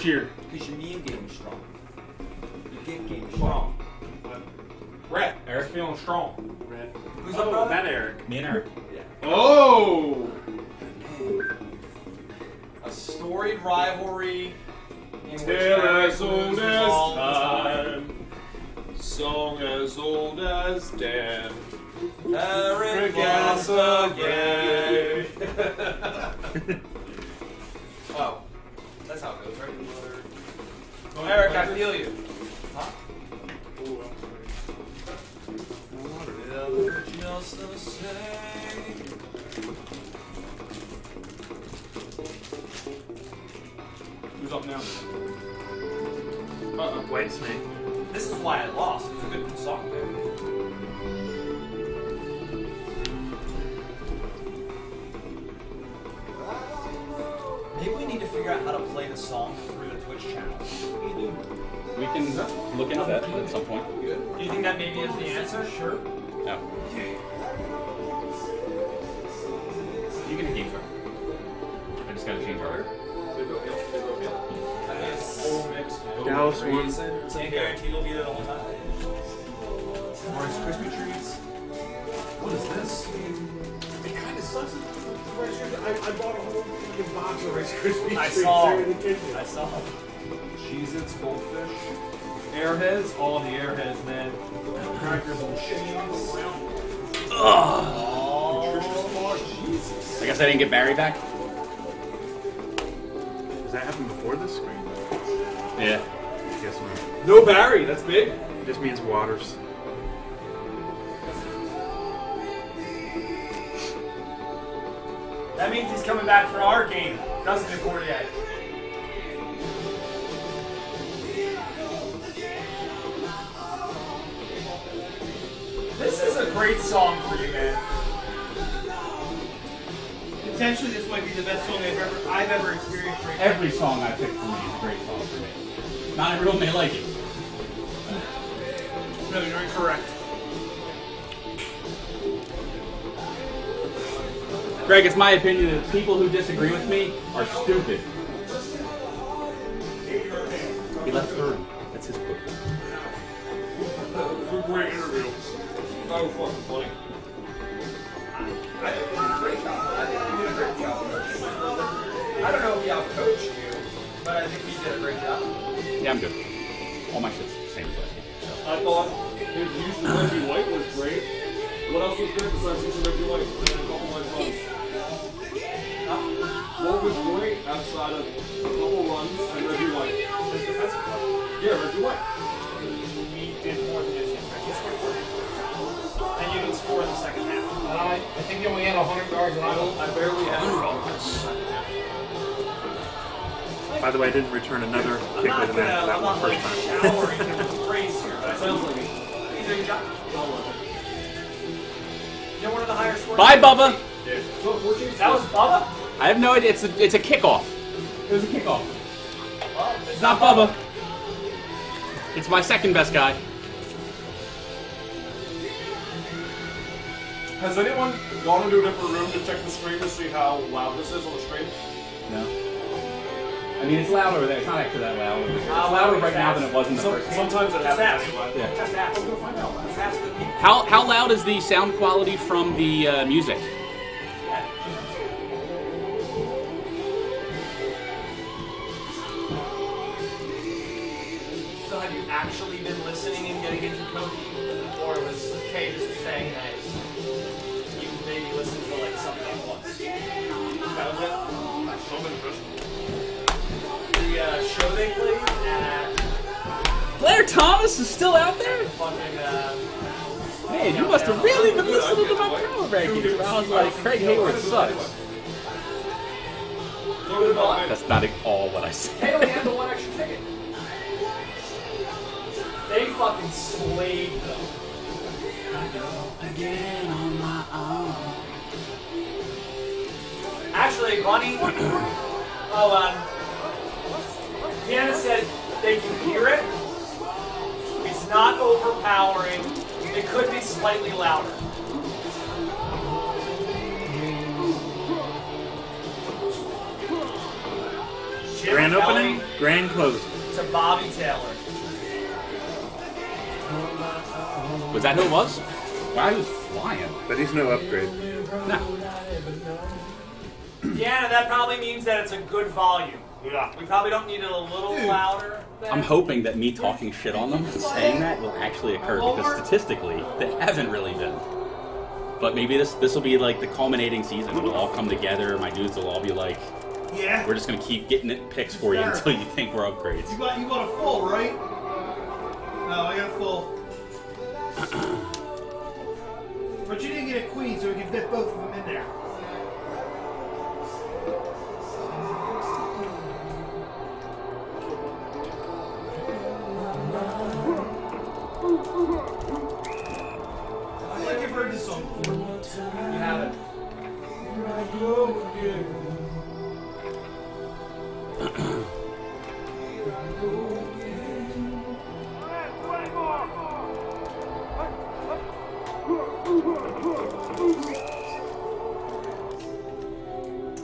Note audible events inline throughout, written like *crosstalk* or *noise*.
Cheer. Because your meme game is strong. Your gift game is strong. Uh, Red. Eric's feeling strong. Red. Who's oh, up, brother? that Eric. Me and Eric. Oh! A storied rivalry in which Tale Eric as old as all time. time. Song as old as Dan. Eric Gas *laughs* *laughs* Eric, I feel you. Huh? Ooh, I'm sorry. Never just the same. Who's up now? Uh-uh. Whitesnake. This is why I lost. It was a good song there. Maybe we need to figure out how to play the song through the Twitch channel. We can look into that at some point. Do you think that maybe is the answer? Sure. No. You can game for I just gotta change order. Dallas won. Can't guarantee you'll be there the whole time. Rice Krispie treats. What is this? It kind of sucks. That Rice Krispies- I, I bought a whole fucking box of Rice Krispies. I treats saw. during the kitchen. I saw. Cheez-Its, Goldfish. Airheads, all the Airheads, man. Crackers and cheese. Nutritious bar, Jesus. I guess I didn't get Barry back. Does that happen before this screen? Yeah. I guess not. No Barry, that's big. It just means waters. That means he's coming back for our game, doesn't it, Cordier? This is a great song for you, man. Potentially, this might be the best song I've ever I've ever experienced. Right Every song I pick for me is a great song for me. Not everyone may like it. No, you're incorrect. Greg, it's my opinion that people who disagree with me are stupid. He left the room. That's his quote. Great interview. That was fucking funny. I think you did a great job. I think you did a great job. I don't know if y'all outcoached you, but I think he did a great job. Yeah, I'm good. All my shit's the same place. I thought his use of Reggie White was great. What else was great besides use of Reggie White? What was great outside of a couple runs and Reggie White? His defensive play. Yeah, Reggie White. He did more than just him. He scored 40. And you didn't score in the second half. I, I think he only had 100 yards and I don't. I barely had By the way, I didn't return another I'm kick not with gonna, that, that I'm one like first time. showering him praise here, but Sounds like it. He a good job. You're one of the higher scoring. Bye, Bubba. So, 14 That was Bubba? I have no idea. It's a it's a kickoff. It was a kickoff. Well, It's not Bubba. It's my second best guy. Has anyone gone into a different room to check the screen to see how loud this is on the screen? No. I mean, it's loud over there. It's not actually that loud. It's louder right now than it was in the Some, first game. sometimes it Just happens ask. Yeah. Just ask. Just ask the. How how loud is the sound quality from the uh, music? Uh, show they played at Blair Thomas is still out there. fucking uh, Man, you must have really been listening to my power rankings. I was like, Craig Heyward sucks. That's not at all what I said. They only had the one extra ticket. They fucking slayed them. Again on my own. Actually, Bunny. Oh, um. Deanna said they can hear it. It's not overpowering. It could be slightly louder. Jim Grand Kelly, opening? Grand closing. to Bobby Taylor. Was that who it was? Wow, he was flying. But he's no upgrade. No. Yeah, that probably means that it's a good volume. Yeah. We probably don't need it a little hmm. louder. then. I'm hoping that me talking shit on them and saying that will actually occur because statistically they haven't really been. But maybe this this will be like the culminating season. It'll all come together. My dudes will all be like, Yeah. we're just gonna keep getting it picks for you until you think we're upgrades. You got you got a full, right? No, I got a full. *clears throat* but you didn't get a queen, so we can fit both of them in there.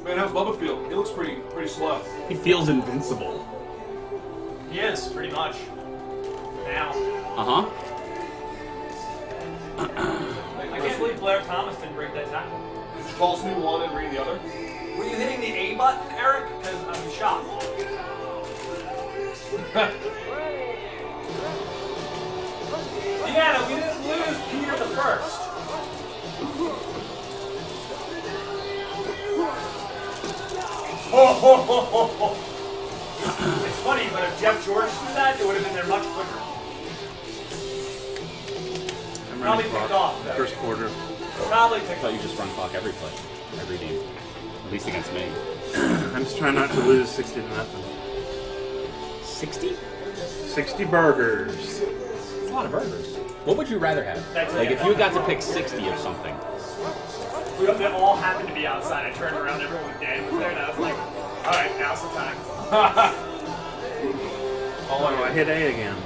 Man, how's Bubba feel? He looks pretty pretty slow. He feels invincible. He is, pretty much. Now. Uh huh. I can't believe Blair Thomas didn't break that tackle. Did you call me one and read the other? Were you hitting the A button, Eric? Because I'm shocked. *laughs* Deanna, we didn't lose Peter the First. *laughs* It's funny, but if Jeff George threw that, it would have been there much quicker. I'm Probably running picked clock. off. First quarter. Probably I picked thought you just run clock every play, every game, at least against me. *clears throat* I'm just trying not to lose 60 to nothing. Sixty? 60 burgers. That's a lot of burgers. What would you rather have? That's like it. if you got to pick sixty of something. We they all happened to be outside. I turned around, everyone was Dan was there, and I was like, all right, now's the time. *laughs* Oh, I hit A again.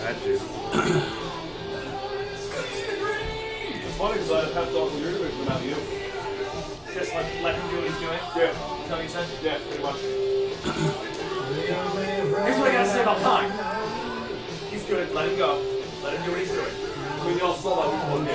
Had to. It's funny because I have talked with your division about you. Just let, let him do what he's doing. Yeah, Is that what you said? yeah, pretty much. Here's what I gotta say about Pine. He's good. Let him go. Let him do what he's doing. I mean, y'all saw that week one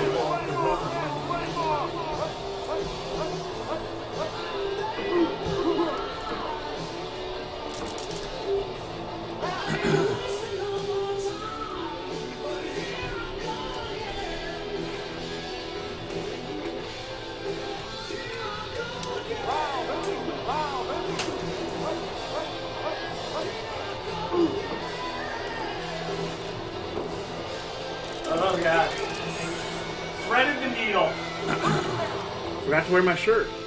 wear my shirt.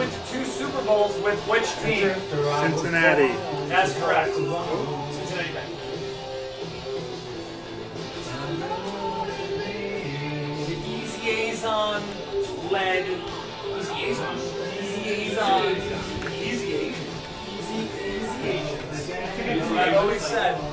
Went to two Super Bowls with which team? Cincinnati. That's correct. Cincinnati. The Esiason led. Easy Azon. Esiason. Easy Asian. Easy, easy Asians. That's what I always said.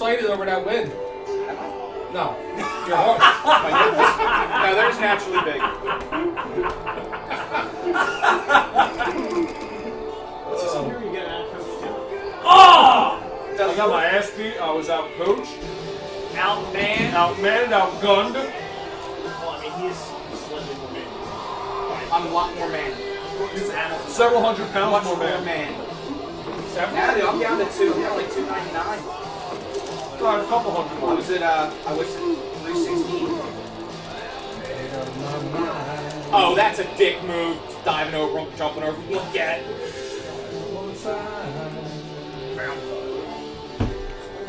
Excited over that win. No, your heart. My nipples. *laughs* No, they're just naturally big. Oh! I got my ass beat. I was out coached, Outman. outmanned, outgunned. Well, I mean, he's slightly more man. I'm a lot more man. Several hundred pounds Much more more man. man. Now dude, I'm down to two. I'm down like two ninety nine. Got a couple hundred I more. was at uh, I was at three sixteen. Oh, that's a dick move. Diving over, jumping over. Look at.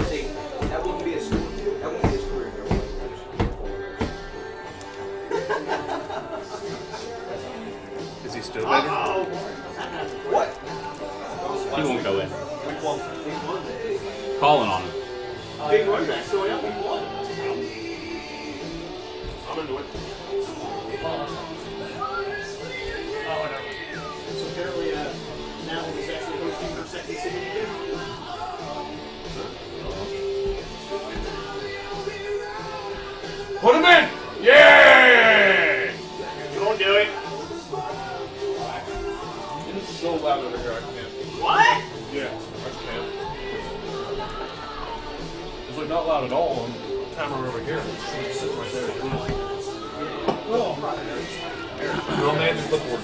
See, that wouldn't be a story. That wouldn't be a story. if there wasn't. Is he still better? What? He won't go in. Calling on him. Big run back, so yeah, we won. I'm into it. Oh, whatever. So apparently, uh, now is actually hosting for second city. Put him in! Yeah! Don't do it. It's so loud over here, I can't. What? Not loud at all. And the camera over here. It's sitting right there. I'll man the clipboard.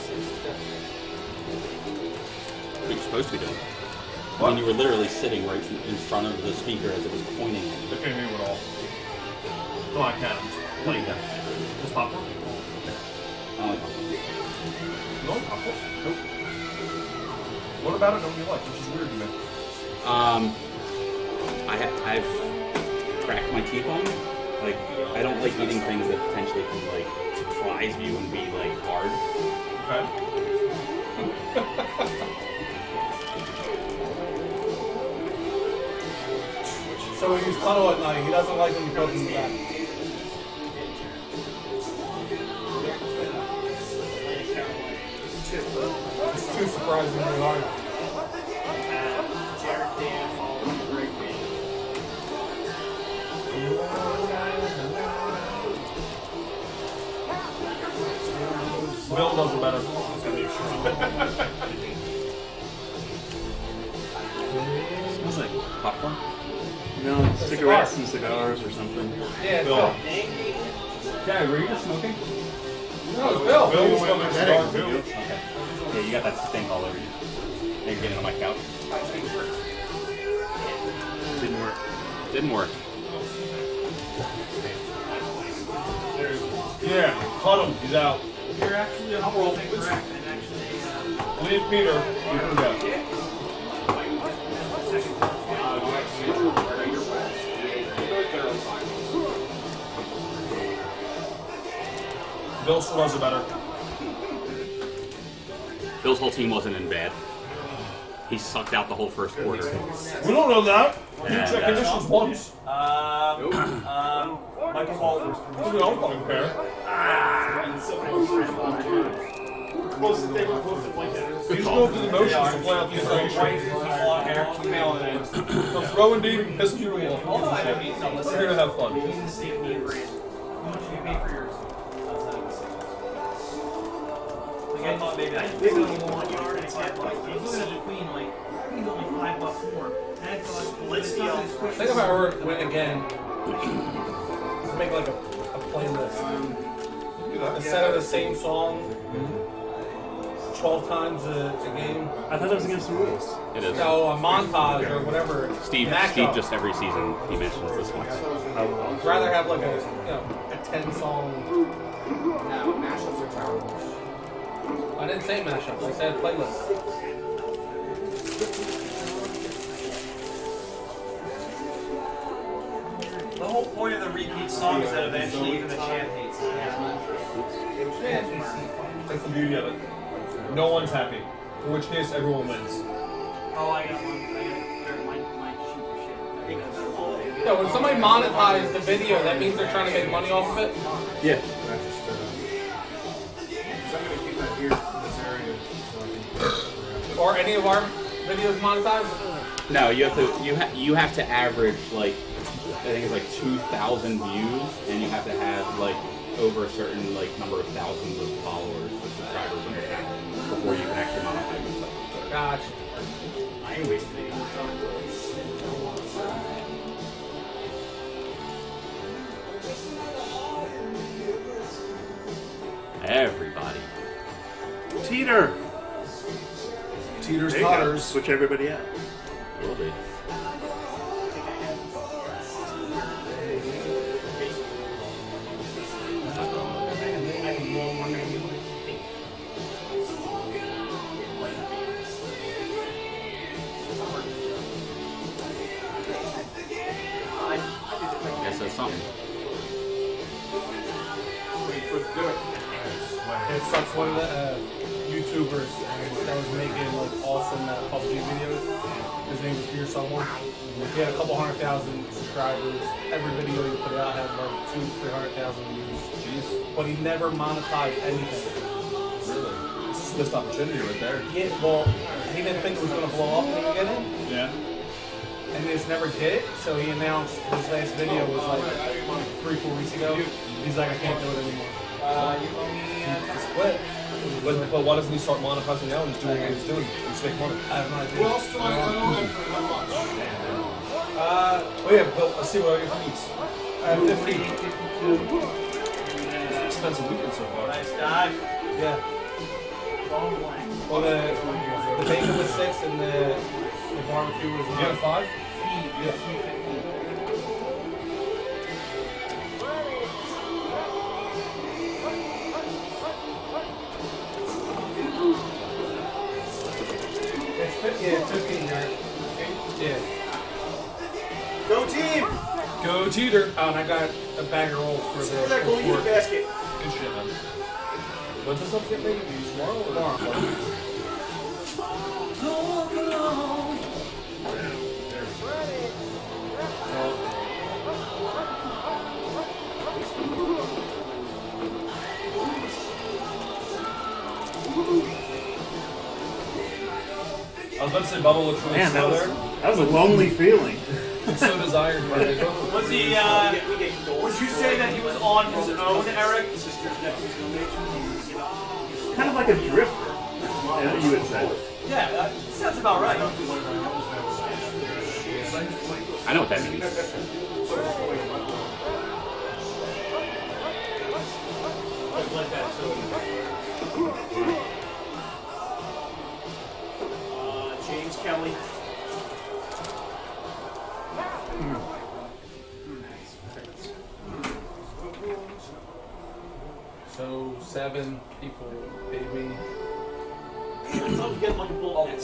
What you're supposed to be doing. When you were literally sitting right in front of the speaker as it was pointing at you. I can't hear you at all. No, I can't. I'm just playing that. Just popcorn? I don't like No, popcorn. Nope. What about it don't you like? Which is weird to me. Um, I ha- I've cracked my teeth on. Like, I don't like eating things that potentially can like surprise you and be like hard. Okay. So when he's tunnel at night, he doesn't like when you poke him in the back. It's too surprisingly hard. Bill does it better. smells like popcorn. No, cigarettes and cigars or something. Yeah, it's Bill. Bill. Dad, were you just smoking? No, it's Bill. Bill was coming cigar too. Okay. Yeah, you got that stink all over you. Now you're getting on my couch. Didn't work. Didn't work. Yeah, cut him. He's out. You're actually a whole thing correct. And actually, uh, Leave Peter. You can go. Bill still does it better. Bill's whole team wasn't in bad. He sucked out the whole first quarter. We don't know that. You check conditions once. Um, um, Michael Holford. This is an opening pair. Closest they were close to blanket. He's going through the motions to play out these White, races. long hair. So throw and deep piss you the wall. Although I don't We're to have fun. He's the same need. How much do you pay for yours? Like I thought maybe I They only one yard and it's like, like, I was looking at the queen, like, he's only five bucks more. And I thought, Let's see how- Think if I were to win again, just make like a, a playlist. Instead of the same song, 12 times a, a game. I thought that was against the rules. It is. No, a montage or whatever. Steve, mashup. Steve just every season he mentions this one. Oh, I'd rather have like a you know a 10 song. No, mashups are terrible. I didn't say mashup. I said playlist. The whole point of the repeat song is that eventually even the champ hates it. That's the beauty of it. No one's happy. In which case, everyone wins. Oh, I got one. I got my, my super shit. Yeah, when somebody monetizes the video, that means they're trying to make money off of it. Yeah. So I'm gonna keep that here this area so I can. Or any of our videos monetized. No, you have to you ha- you have to average like I think it's like two thousand views, and you have to have like over a certain like number of thousands of followers or subscribers on your channel before you can actually monetize your stuff. Gotcha. I ain't wasted it. Everybody. Teeter. Teeters, There you go. totters. Switch everybody out. Will be. Sucks one of the uh, YouTubers that was making like awesome uh, PUBG videos. His name was Dear Someone. He had a couple hundred thousand subscribers. Every video he put out had like two, three hundred thousand views. Jeez. But he never monetized anything. Really? This is a missed opportunity right there. Yeah, well, he didn't think it was gonna blow up in the beginning, Yeah. and he just never did it. So he announced his last video was like three, four weeks ago. He's like, I can't do it anymore. Uh, you owe me. He just. But, but why doesn't he start monetizing now and just doing what he's doing? and Just make money. I have no idea. Who else do I know for how much? Uh, Oh yeah, but let's see what everything eats. I have 50. It's an expensive weekend so far. Nice dive. Yeah. Wrong blank. Well, the, the bacon was six and the, the barbecue was You got five? It's Go Teeter. Oh, and I got a bag of rolls for the Where's that going to basket? Good shit, man. When's this stuff get made? Tomorrow or Tomorrow. I was about to say Bubble looks really Man, that slow was there. that was a lonely feeling. It's so desired by the Was he, uh, would you say that he was on his own, Eric? Kind of like a drifter, uh, you would say. Yeah, that sounds about right. I know what that means. Uh, James Kelly. So, seven people, baby. I'm getting like a bull next.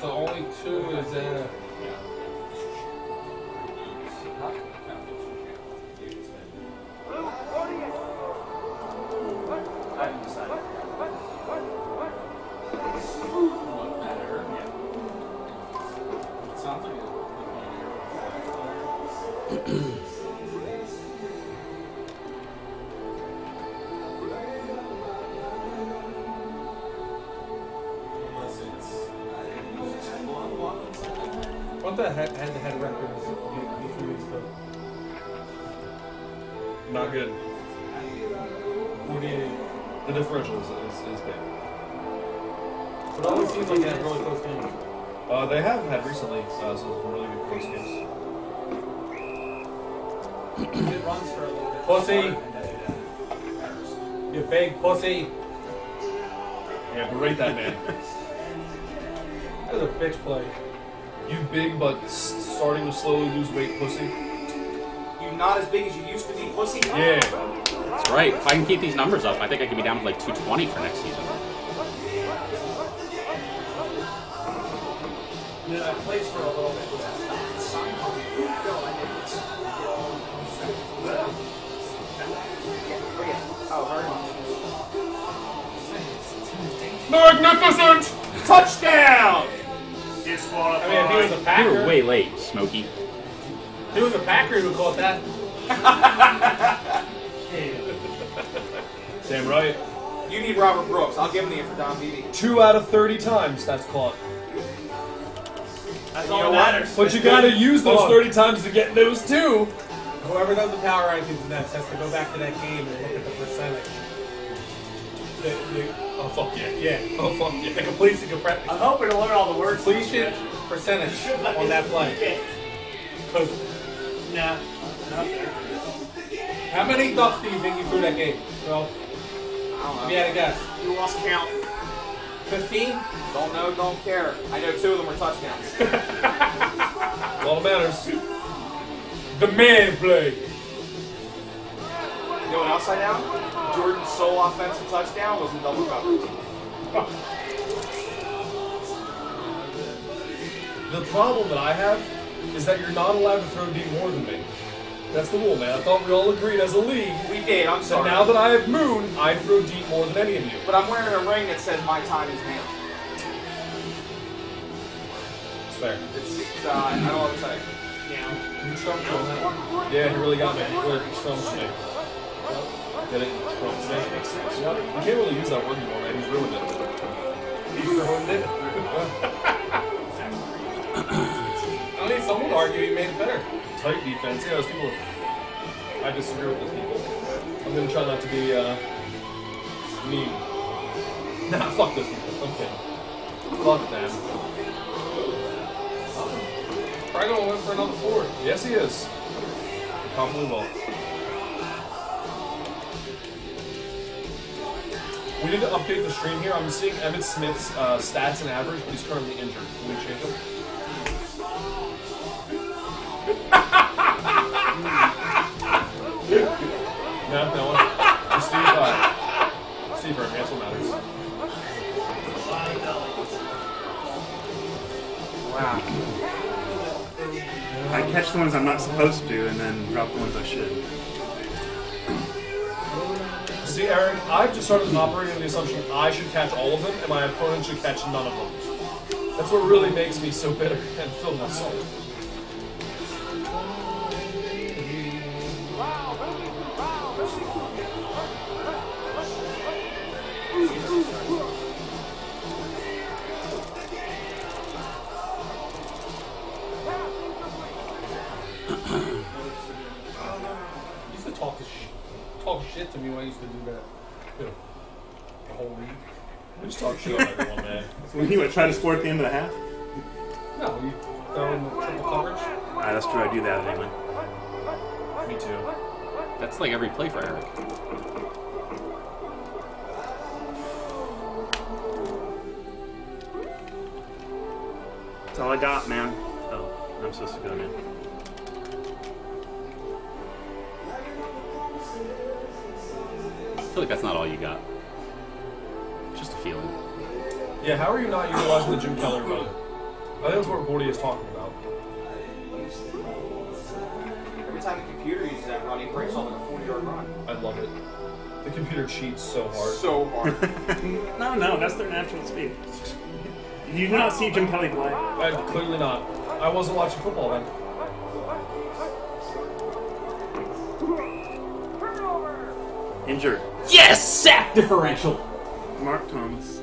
So, only two is uh, I Pussy. You big pussy. Yeah, berate that man. That was a bitch play. You big but starting to slowly lose weight, pussy. You not as big as you used to be, pussy. Yeah. That's right. If I can keep these numbers up, I think I could be down to like 220 for next season. Then I placed for Magnificent! Touchdown! I mean, if he was a You Packer, were way late, Smokey. if he was a Packer, he would call it that. Damn right. You need Robert Brooks. I'll give him to you for Don Beebe. Two out of 30 times that's caught. That's all that matters. But you gotta use those 30 times to get those two. Whoever does the power rankings next has to go back to that game and look at the percentage. The, the, fuck yeah. yeah, *laughs* Oh, fuck the yeah. completion, compre- I'm hoping to learn all the words. completion percentage on that play. 'Cause Nah. how many ducks do you think you threw that game? Well, I don't know. if you had a guess, You lost count. 15? Don't know, don't care. I know two of them were touchdowns. *laughs* All that matters. The man play. You know what else I know? Jordan's sole offensive touchdown was in double coverage. The problem that I have is that you're not allowed to throw deep more than me. That's the rule, man. I thought we all agreed as a league We did, I'm that sorry. now that I have Moon, I throw deep more than any of you. but I'm wearing a ring that says my time is now. It's fair. It's, it's uh, I don't know what to say. You trumped you on. Yeah, he really got me. Really stumped me. Get it? Yep. You can't really use that word anymore, man. He's ruined it. You ruined it. I mean, some would argue he made it better. Tight defense. Yeah, those people. I disagree with those people. I'm gonna try not to be uh, mean. *laughs* Nah, fuck those people. Okay. Fuck them. Probably gonna win for another four. Yes, he is. Probably will. We need to update the stream here. I'm seeing Emmitt Smith's uh, stats and average, but he's currently injured. Can we change him? *laughs* no, no one. Steve, uh, Steve Irving, that's what matters. Wow. I catch the ones I'm not supposed to and then drop the ones I should. See, Eric, I've just started operating on the assumption I should catch all of them, and my opponent should catch none of them. That's what really makes me so bitter and filled with salt. We just talk shit on. So when you would try to score at the end of the half? No, you throw in the triple coverage. Ah, that's true, I do that anyway. Me too. That's like every play for Eric. That's all I got, man. Oh, I'm supposed to go now. I feel like that's not all you got. Just a feeling. Yeah, how are you not utilizing the Jim Kelly run? I think that's what Gordy is talking about. Every time the computer uses that run, he breaks off like a 40 yard run. I love it. The computer cheats so hard. So hard. *laughs* no, no, that's their natural speed. You do not see Jim Kelly play. I, clearly not. I wasn't watching football then. Injured. Yes! Sack differential! Mark Thomas.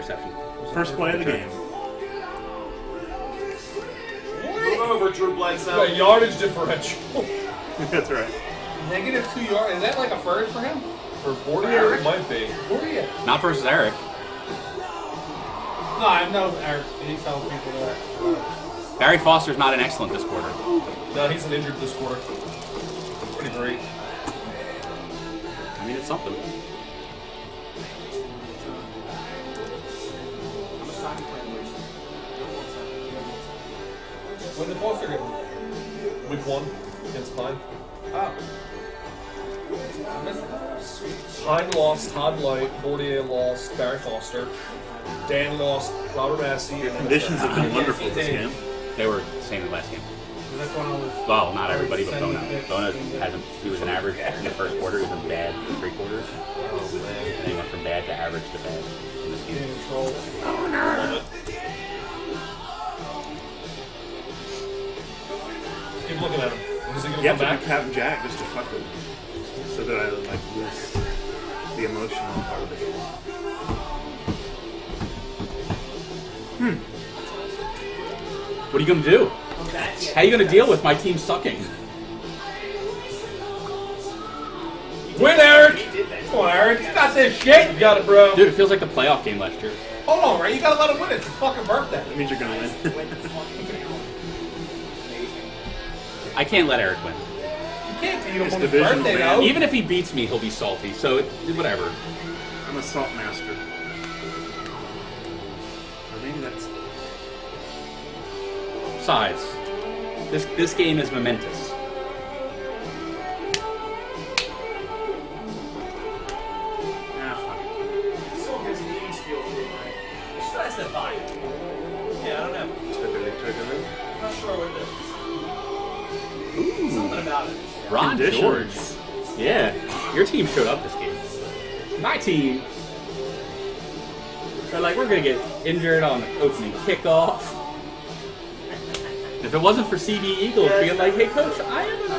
Interception. First play of the game. Move over, Drew Bledsoe. got yardage differential. *laughs* That's right. Negative two yards. Is that like a first for him? For Bordier, it might be. Who are you? Not versus Eric. No, I know Eric. He's telling people that. Barry Foster's not an excellent this quarter. No, he's an injured this quarter. Pretty great. I mean, it's something. When did Foster get Week one against Pine. Oh. Ah. I missed it. Pine lost, Todd Lyght, Bordier lost, Barry Foster. Dan lost, Robert Massey. and Conditions have been wonderful this game. They were the same as last game. That's when I was. Well, not everybody, but Bono. Sending Bono hasn't. He was an average in the first quarter. He was bad for three quarters, Oh, and then he went from bad to average to bad in this game. didn't control. Love it. Keep looking at him. Is he gonna have come to back? be Captain Jack just to fuck with me. So that I like lose the emotional part of it. Hmm. What are you gonna do? How are you gonna deal with my team sucking? Win, Eric! He did that. Come on, Eric. You got this shit. You got it, bro. Dude, it feels like the playoff game last year. Hold on, Ray. You gotta let him win. It's his fucking birthday. That means you're gonna win. I can't let Eric win. You can't beat him It's on his divisional, birthday, man. though. Even if he beats me, he'll be salty. So it, whatever. I'm a salt master. Or maybe that's Besides, this this game is momentous. Ron Conditions. George. Yeah, your team showed up this game. My team. They're like, we're gonna get injured on opening kickoff. If it wasn't for CB Eagles being like, hey coach, I am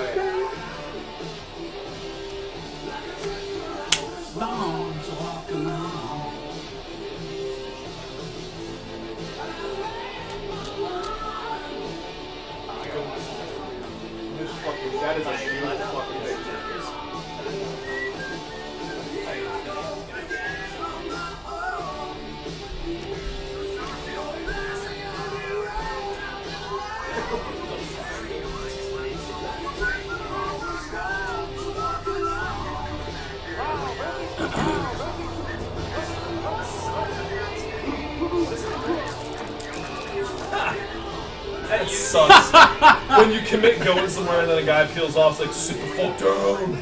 peels off, like, sit the fuck down.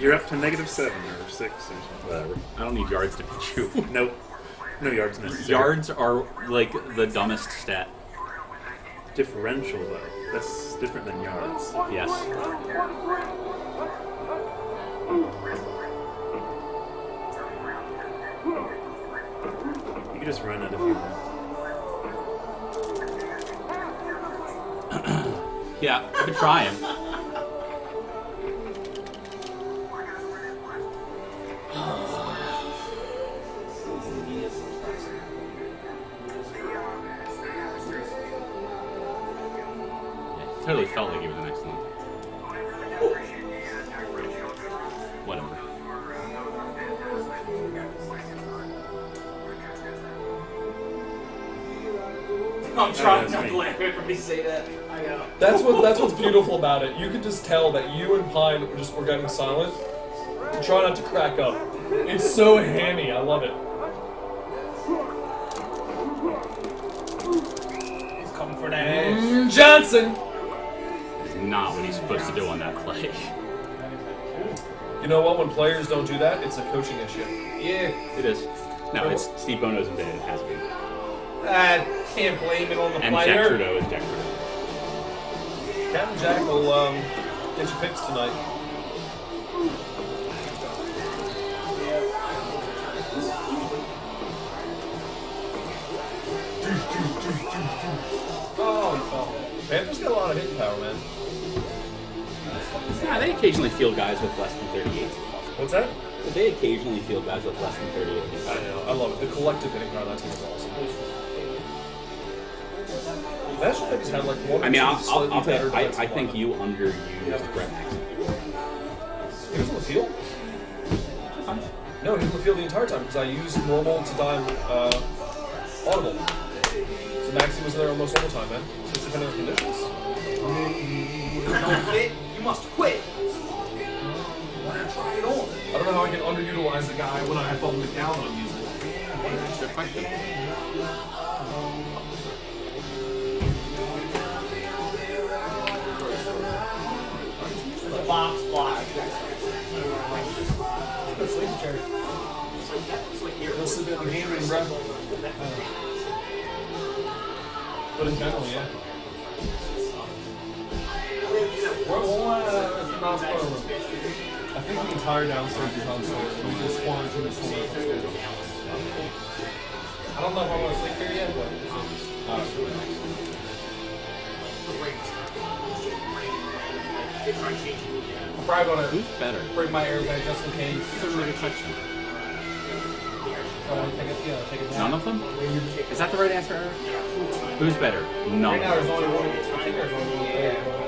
You're up to negative seven or six or something. Whatever. I don't need yards to beat you. *laughs* Nope. No yards necessary. Yards are like the dumbest stat. differential though. That's different than yards. Yes. You can just run it if you want. Yeah, I've been trying. Yeah, totally felt like he was an excellent. Whatever. I'm trying that's not me. to let everybody say that. I know. That's what that's what's beautiful about it. You can just tell that you and Pine were just were getting silent. And try not to crack up. It's so hammy. I love it. He's coming for that ass. Mm, Johnson. It's not what he's supposed to do on that play. You know what? When players don't do that, it's a coaching issue. Yeah. It is. No, it's Steve Bono's in bed. It has been. I can't blame it on the And Jack. Trudeau is Jack Trudeau. Captain Jack will um, get you picks tonight. Oh, he. Panthers got a lot of hitting power, man. Yeah, they occasionally field guys with less than 38. What's that? But they occasionally field guys with less than 38. I know. I love it. The collective hitting power of that team is awesome. Imagine if they just had like one. I mean, I'll, I'll, I'll better I, I think you underused Brett Maxie. He was on the field. No, he doesn't feel the entire time because I use normal to dime uh, audible. So Maxie was there almost all the time, man. So it's depending on the conditions. Don't fit, you must quit. I don't know how I can underutilize a guy when I have public down on using it. Should fight them. In the game room, bro. But in general, yeah. Uh, it's not spoiler. Uh, I think the entire downstairs is on sale. We just this one upstairs. I don't know if I want to sleep here yet, but uh, I'm probably gonna Who's better? bring my airbag just in case. Who's ever really touched None of them? Is that the right answer, Eric? Who's better? None Right now, there's only one. I think there's only one. airbag.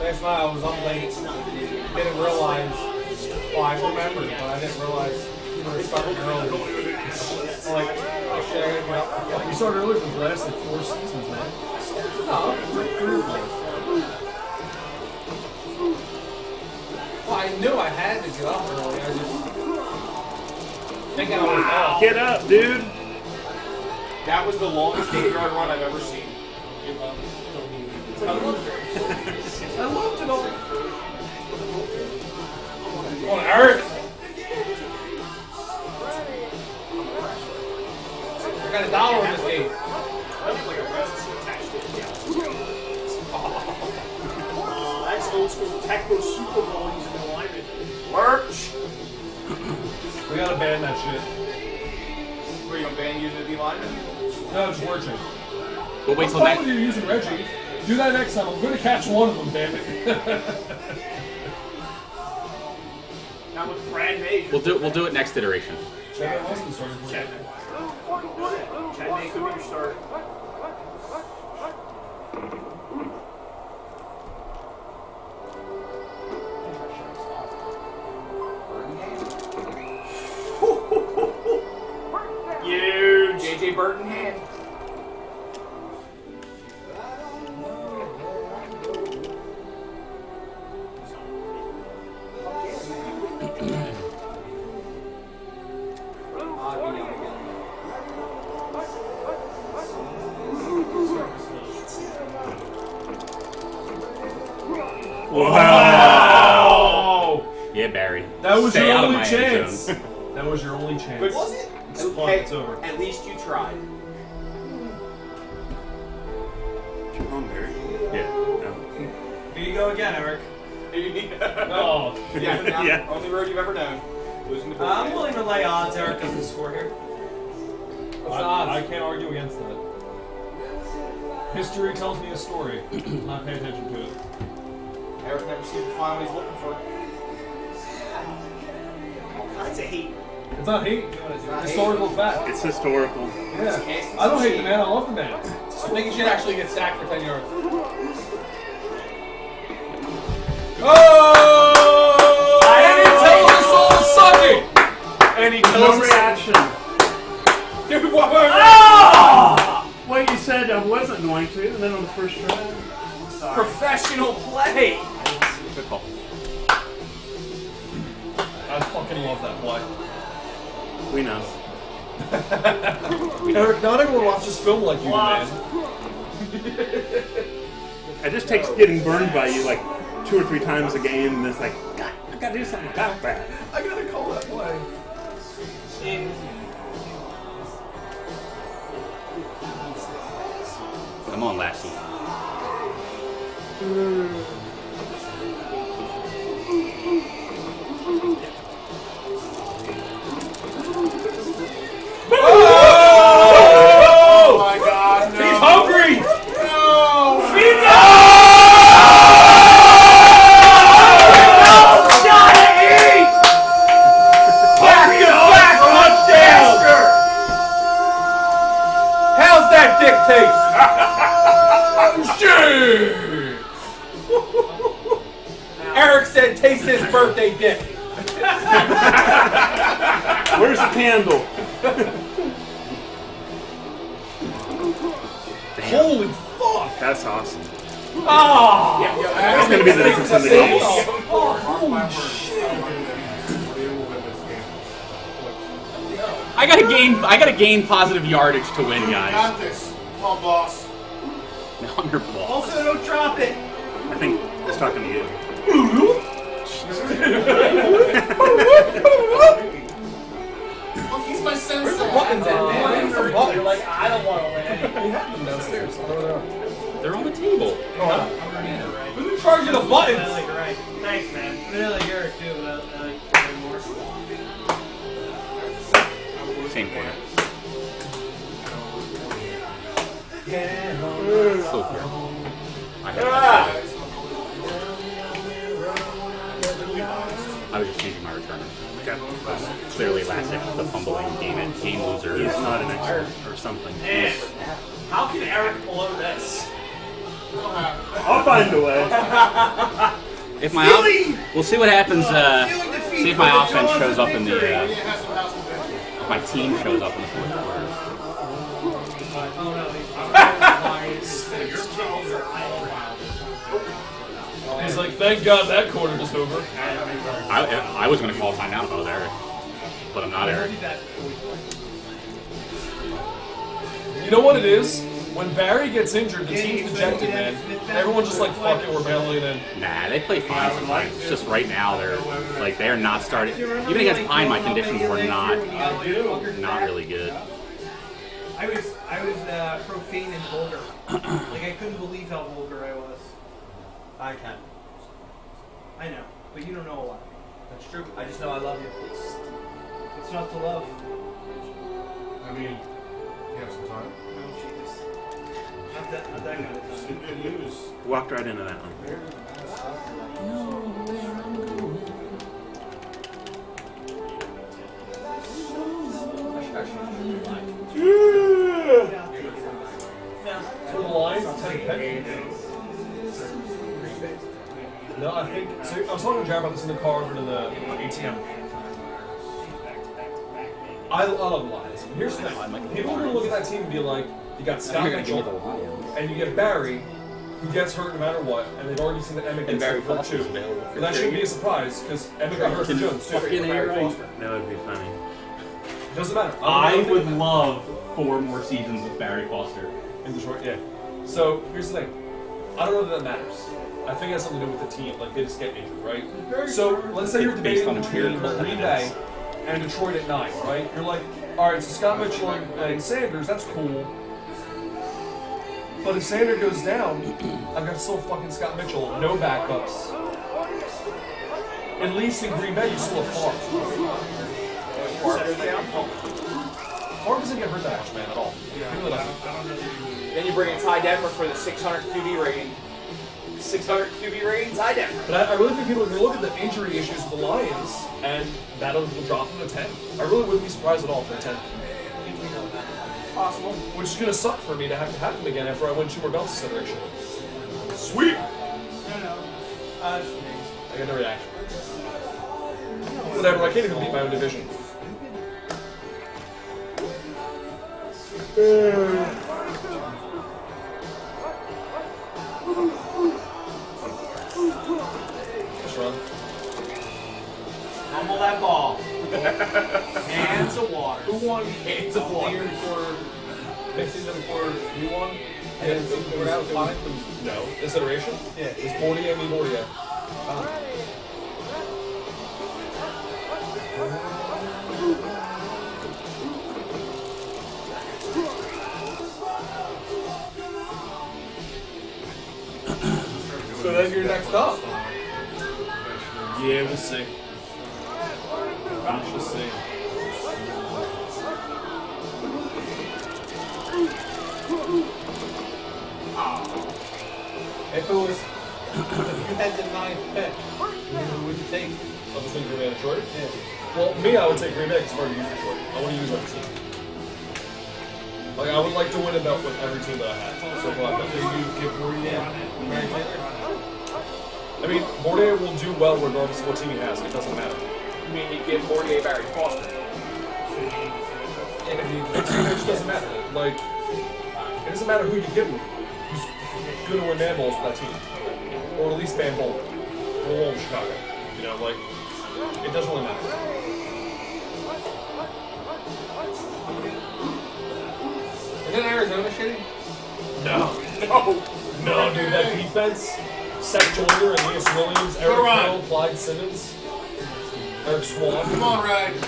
Last night I was up late. Didn't realize. Well, I remembered, but I didn't realize we were starting early. I'm like, shit, I gotta get up. You started early for the last like four seasons, man. No, it was like three or four. Well, I knew I had to get up early. I just thinking I was off. Get up, dude. That was the longest eight yard run I've ever seen. *laughs* I loved it all. Come on, Eric. Got a dollar in this game. That's old school Tecmo Super Bowl using the alignment. Merch! We gotta ban that shit. Were you gonna ban using the lineman? No, it's working. We'll wait I'm till fine next. with you using Reggie. Do that next time. I'm gonna catch one of them, damn it. Not with brand Major. We'll do we'll do it next iteration. Chad Austin started with Chad could your start. Fact. It's historical. Yeah. I don't hate the man. I love the man. I think he should actually get sacked for 10 yards. Oh! And he tells us all to suck it. And he No reaction. Dude, ah! what? Well, you said I wasn't going to, and then on the first try. Professional play. Good call. I fucking love that play. We know. *laughs* Eric, not everyone watches film like you, Lots. man. It just takes getting burned by you like two or three times a game, and it's like, God, I gotta do something about that. I gotta call that play. Come on, Lassic. Oh! Eric said, taste his birthday dick. *laughs* Where's the candle? Holy fuck! That's awesome. Ah! That's gonna be the difference in the game. Oh, holy shit! I gotta gain. I gotta gain positive yardage to win, guys. Got this. Come on, boss. Now I'm your boss. Also, don't drop it. I think he's talking to you. Look, he's my sensei. Buttons at, man. Where's the You're oh, like, I don't want to win. We have them downstairs. I don't know. They're on the table. Oh, Who's in charge of the buttons? Really great. Thanks, man. Really like Eric too, but I, I like Eric more. Same corner. So I, have I was just changing my return. Okay. Clearly, Lassic, the fumbling game and game loser. is not an expert or something. Man, how can Eric blow this? I'll find a way. If my off- we'll see what happens. Uh, see if my offense shows up in the. Uh, if my team shows up in the fourth quarter. He's like, thank God that quarter is over. I, I was going to call timeout if I was Eric, but I'm not Eric. You know what it is? When Barry gets injured, the team's dejected, man. Everyone's just like, fuck it, we're bailing in. Nah, they play fine sometimes. It's just right now they're like they're not starting. Even against Pine, my conditions were not not really good. I was I was uh, profane and vulgar. like I couldn't believe how vulgar I was. I can. I know, but you don't know a lot. That's true. I just know I love you. It's not to love. I mean, you have some time. No, Jesus. Not that, not that kind of time. Good news. Walked right into that one. For I was talking to Jared about this in the car over to the ATM. I, I love lines. Here's the thing. People are going to look at that team and be like, you got Scott Mitchell, and you get Barry, who gets hurt no matter what, and they've already seen that Emmitt gets hurt for two. But that shouldn't be a surprise, because Emmitt got hurt for Jones, too. Right? That would be funny. Doesn't matter. I don't would love four more seasons with Barry Foster. in Detroit, yeah. So here's the thing. I don't know that that matters. I think it has something to do with the team. Like they just get injured, right? So let's say you're Based debating on between empirical Green. Bay and Detroit at nine, right? You're like, all right, so Scott Mitchell and, and Sanders, that's cool. But if Sanders goes down, I've got still fucking Scott Mitchell, no backups. At least in Green Bay, you still have Favre. Favre doesn't get hurt that much, man, at all. He really doesn't. Then you bring in Ty Detmer for the 600 QB rating. 600 QB rating, Ty Detmer. But I, I really think people are going to look at the injury issues of the Lions, and that'll will drop them to 10. I really wouldn't be surprised at all for a 10. Possible. Which is going to suck for me to have to have them again after I win two more belts this iteration. Sweet! No, no. Uh. I got no reaction. Whatever, I can't even beat my own division. Just that ball. Hands of water. Who won? Hands of water. for mixing them for you won? And we're out fine? No. This iteration? Yeah. It's Bordia and Bordia. So that's you're next up. Yeah, we'll see. Shall see. If it was, if you had the ninth pick, who would you take? Of between Green and Detroit? Yeah. Well, me, I would take Green Bay because it's hard to use Detroit. I want to use every team. Like, I would like to win a belt with every team that I have. So far, Do you give, were I mean, Bordet will do well regardless of what team he has. It doesn't matter. You mean you give Bordier Barry Foster? It, it just doesn't matter. Like, it doesn't matter who you give him. He's going to win man balls for that team. Or at least man bowl. In Chicago. You know, like, it doesn't really matter. Isn't Arizona shitty? No. No. No, dude, that defense. Seth Joyner, Aeneas Williams, Eric Ryan. Clyde Simmons, Eric Swann. Come on, Ryan. Team's.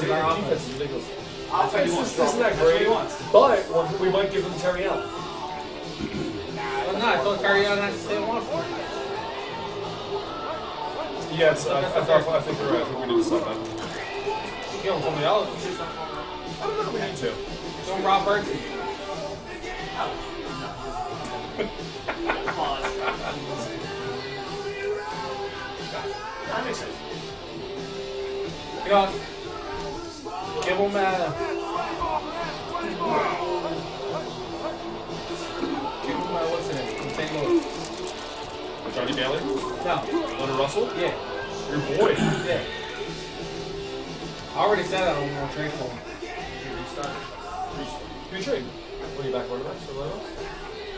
Defense is ridiculous. Offense This wants is- isn't that what he great? wants. But we're, we might give them Terry Allen. Well, no, I thought Terry Allen has to stay in Washington. Yeah, it's, I, I, thought- I think you're right. I think we need to stop that. Give him somebody else. I don't know. We need to. Give him Rob Berkey. That makes sense. You know, give him uh, give him uh, what's his name from St. Louis. Johnny Bailey, No, Leonard Russell, yeah, your boy. yeah. I already said I don't want to trade for him. Who you trade? What are you back quarterbacks or what else?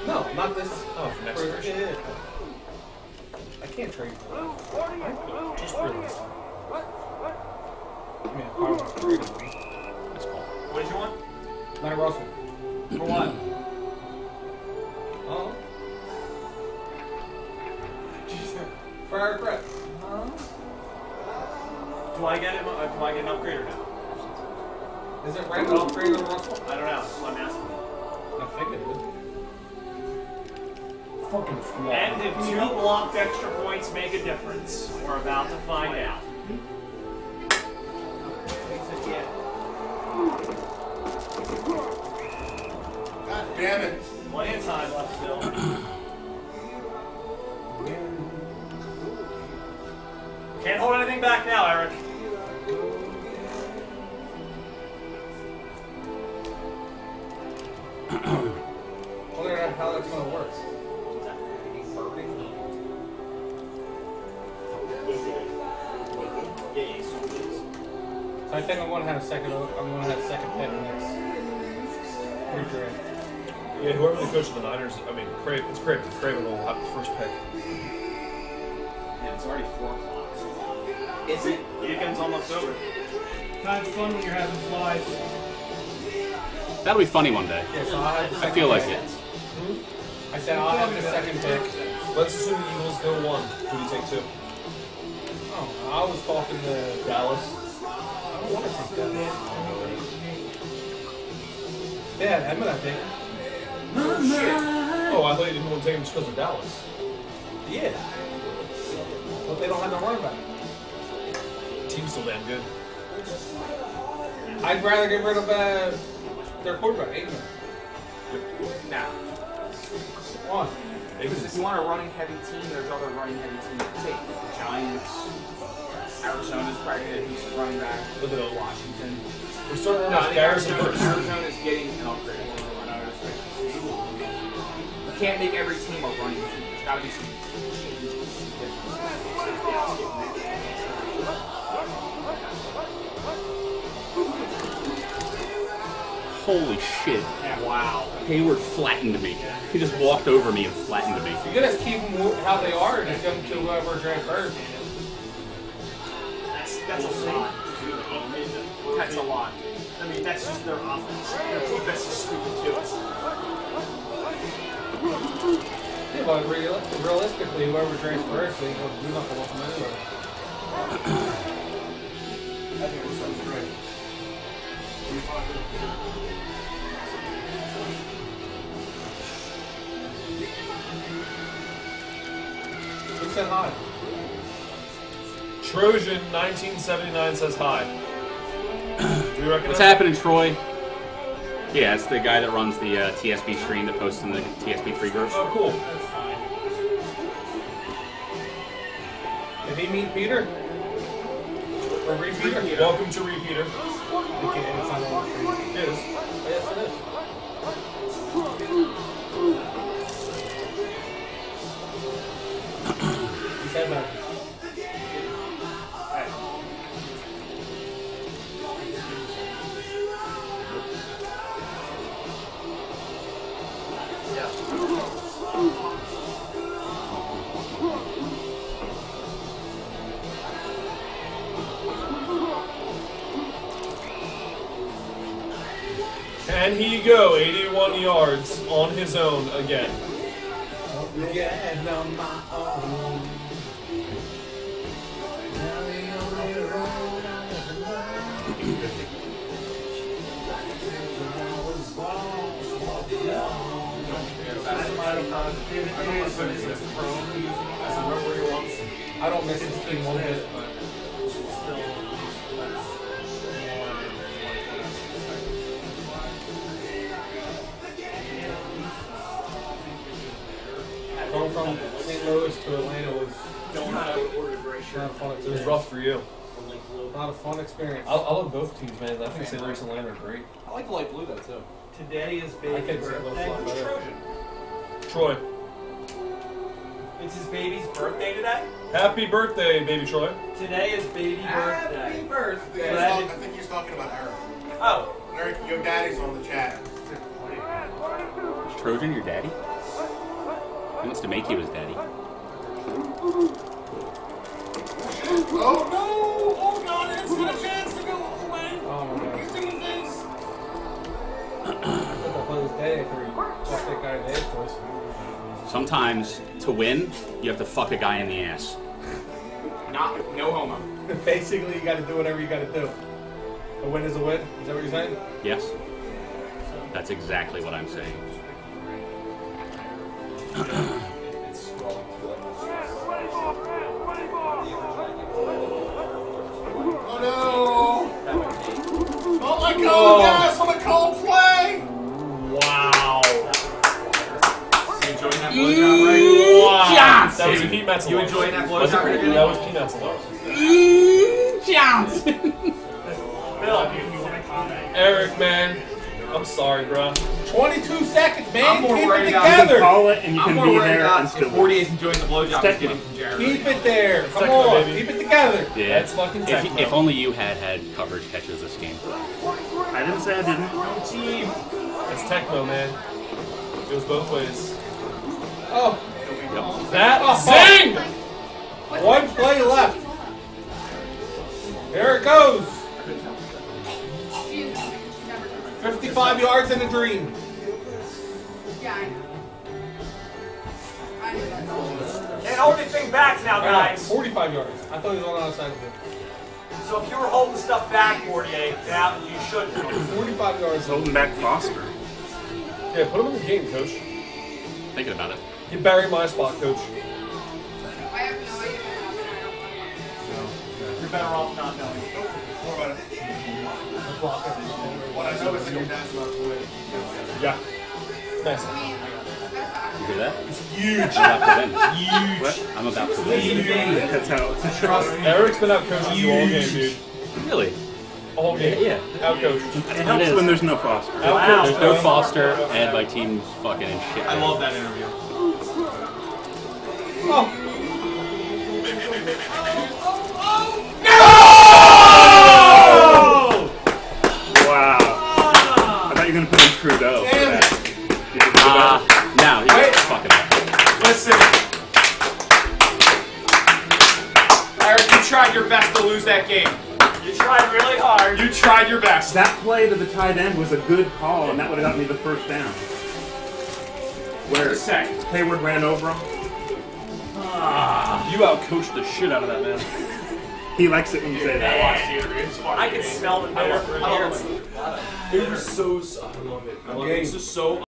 No, not this. Oh, for next for- year. yeah, yeah. I can't trade for him. Just for I want to trade him. What did you want? Leonard Russell. For what? Oh. Our prep. Do I get it? Do I get an upgrade or no? Is it random upgrade on Russell? I don't know. I'm asking. I think it is. Fucking flop. And if two blocked extra points make a difference, we're about to find out. Damn it. Plenty of time left still. *clears throat* Can't hold anything back now, Eric. Wonder how that's gonna work. So I think I'm gonna have a second. I'm gonna have a second pick next. Yeah, whoever the coach of the Niners, I mean, Craven, it's Craven. Craven will have the first pick. Yeah, it's already four o'clock. Is it? Weekend's almost over. Time's fun when you're having flies. That'll be funny one day. Yeah, so I I feel like pick. it. I said I'll have the second pick. Let's assume the Eagles go one. Who do you take two? Oh, I was talking to Dallas. I don't want to take that. Yeah, Emmitt, I think. Oh, I thought you didn't want to take him just because of Dallas. Yeah. But they don't have no running back. Team's still damn good. I'd rather get rid of uh, their quarterback, Aikman. Now, Why? because if you want a running heavy team, there's other running heavy teams to take. The Giants, Arizona's probably going to decent running back. Look at. Washington. We're starting No, I off think Arizona, first. Arizona's getting an upgrade. You can't make every team a running team. There's got to be some. Holy shit. Wow. Heyward flattened me. He just walked over me and flattened me. You gotta keep them how they are and just give them to whoever draft first. That's that's a lot. That's a lot. I mean, that's just their offense. Their defense is stupid too. Yeah, but real, realistically, whoever drafts first, they go, you're not gonna want them anyway. I think this sounds great. Who said hi? Trojan 1979 says hi. Do you recognize What's happening, Troy? Yeah, it's the guy that runs the uh, TSB stream that posts in the TSB3 group. Oh, cool. Did he meet Peter? Or read Peter? Welcome to Repeater. Okay, it's not on the screen. Yes, it is. Can he go 81 yards on his own again? I don't miss this thing one bit. Louis to Atlanta was Don't have to order great not a fun It was rough for you. Not a fun experience. I, I love both teams, man. I think St. Louis and Atlanta are great. I like the light blue though too. Today is I baby's think St. Louis is a birthday. better. Troy, It's his baby's birthday today. happy birthday, baby Troy. Today is baby birthday. Happy birthday. Glad I think he's talking about Eric. Oh, Eric, your daddy's on the chat. Is Trojan your daddy? He wants to make you his daddy. Oh no! Oh god, it's got a chance to go all the way. Oh my god. He's doing this. Day after fuck that guy in the ass. Sometimes, to win, you have to fuck a guy in the ass. Not no homo. *laughs* Basically, you gotta do whatever you gotta do. A win is a win. Is that what you're saying? Yes? That's exactly what I'm saying. You enjoying that blowjob. That was Pete Metzelaars. Bill, Eric, man. I'm sorry, bro. 22 seconds, man. I'm more Keep worried it about- together. call it and you I'm can more be worried there about and if still 40 is enjoying the blowjob Step he's getting one. from Jared. Keep it there. Come Tecmo, on. baby. Keep it together. Yeah. That's fucking if, Tecmo. if only you had had coverage catches this game. I didn't say I didn't. team. It's Tecmo, man. It Goes both ways. Oh, That Oh. zing! one play left. There it goes. 55 yards in a dream. Yeah, I know. I knew that. can't hold anything back now, guys. 45 yards. I thought he was on the other side of it. So if you were holding stuff back, Mortier, now you should be. 45 yards. Holding back Foster. Yeah, put him in the game, coach. Thinking about it. Get Barry my spot, coach. I have no idea what happened. You're better off not knowing. What I know is that your dad's about to win. Yeah. Nice. I mean, that's You hear that? It's huge. I'm about to win. Huge. What? I'm about to win. That's how. Eric's been out coaching you all game, dude. Really? All game. Yeah. Out coached. It helps when there's no Foster. Out Wow. There's no Foster, and my team's fucking in shit. I love that interview. Wow. Oh. *laughs* Listen. Eric, you tried your best to lose that game. You tried really hard. You tried your best. That play to the tight end was a good call, and that would have gotten me the first down. Where Just say. Heyward ran over him. Ah. You outcoached the shit out of that man. He likes it when you say that. I can smell the bitter from here. It was so. I love it. I love it. It's just so